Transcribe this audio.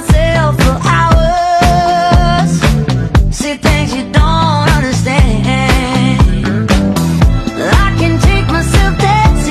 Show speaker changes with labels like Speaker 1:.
Speaker 1: myself, but I